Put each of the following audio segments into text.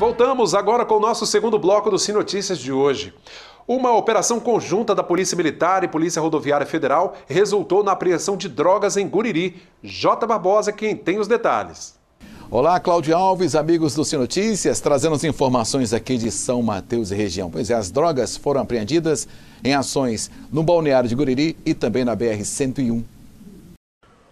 Voltamos agora com o nosso segundo bloco do Sim Notícias de hoje. Uma operação conjunta da Polícia Militar e Polícia Rodoviária Federal resultou na apreensão de drogas em Guriri. J. Barbosa quem tem os detalhes. Olá, Cláudio Alves, amigos do Sim Notícias, trazendo as informações aqui de São Mateus e região. Pois é, as drogas foram apreendidas em ações no balneário de Guriri e também na BR-101.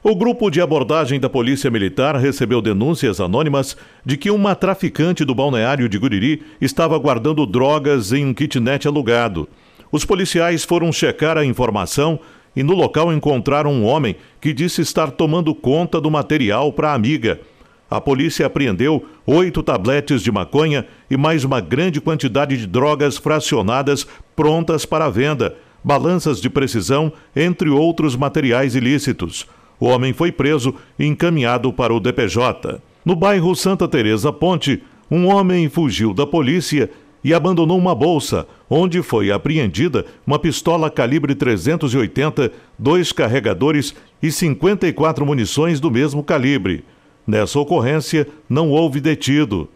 O grupo de abordagem da Polícia Militar recebeu denúncias anônimas de que uma traficante do balneário de Guriri estava guardando drogas em um kitnet alugado. Os policiais foram checar a informação e no local encontraram um homem que disse estar tomando conta do material para a amiga. A polícia apreendeu oito tabletes de maconha e mais uma grande quantidade de drogas fracionadas prontas para venda, balanças de precisão, entre outros materiais ilícitos. O homem foi preso e encaminhado para o DPJ. No bairro Santa Teresa Ponte, um homem fugiu da polícia e abandonou uma bolsa, onde foi apreendida uma pistola calibre 380, dois carregadores e 54 munições do mesmo calibre. Nessa ocorrência, não houve detido.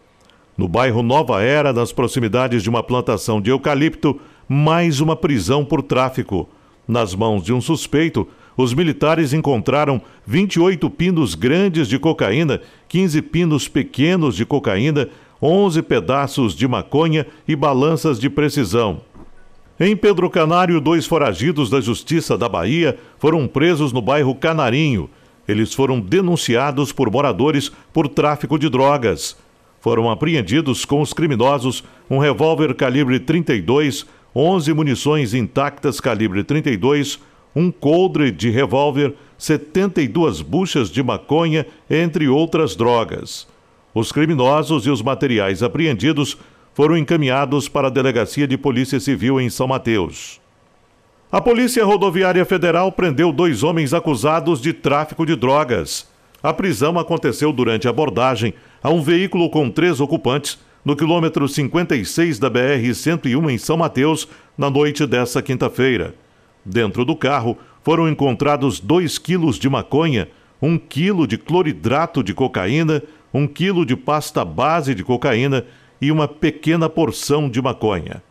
No bairro Nova Era, nas proximidades de uma plantação de eucalipto, mais uma prisão por tráfico. Nas mãos de um suspeito, os militares encontraram 28 pinos grandes de cocaína, 15 pinos pequenos de cocaína, 11 pedaços de maconha e balanças de precisão. Em Pedro Canário, dois foragidos da Justiça da Bahia foram presos no bairro Canarinho. Eles foram denunciados por moradores por tráfico de drogas. Foram apreendidos com os criminosos um revólver calibre 32, 11 munições intactas calibre 32, um coldre de revólver, 72 buchas de maconha, entre outras drogas. Os criminosos e os materiais apreendidos foram encaminhados para a Delegacia de Polícia Civil em São Mateus. A Polícia Rodoviária Federal prendeu dois homens acusados de tráfico de drogas. A prisão aconteceu durante a abordagem a um veículo com três ocupantes no quilômetro 56 da BR-101 em São Mateus, na noite desta quinta-feira. Dentro do carro foram encontrados 2 quilos de maconha, 1 um quilo de cloridrato de cocaína, 1 um quilo de pasta base de cocaína e uma pequena porção de maconha.